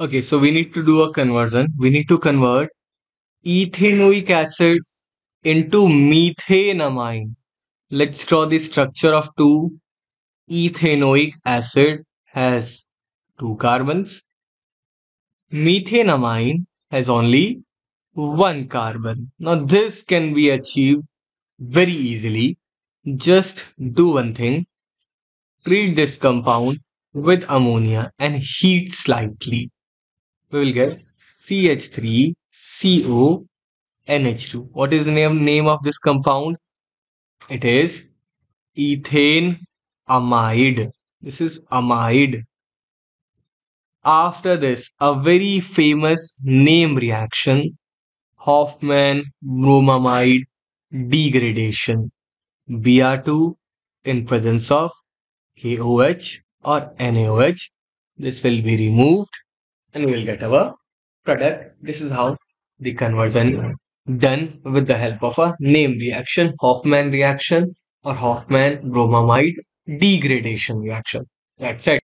Okay, so we need to do a conversion. We need to convert ethanoic acid into methanamine. Let's draw the structure of two. Ethanoic acid has two carbons. Methanamine has only one carbon. Now this can be achieved very easily. Just do one thing. Treat this compound with ammonia and heat slightly we will get CH3CO NH2. What is the name, name of this compound? It is ethane amide. This is amide. After this, a very famous name reaction, Hofmann bromamide degradation. Br2 in presence of KOH or NaOH. This will be removed and we will get our product. This is how the conversion done with the help of a name reaction, Hofmann reaction or Hofmann bromamide degradation reaction. That's it.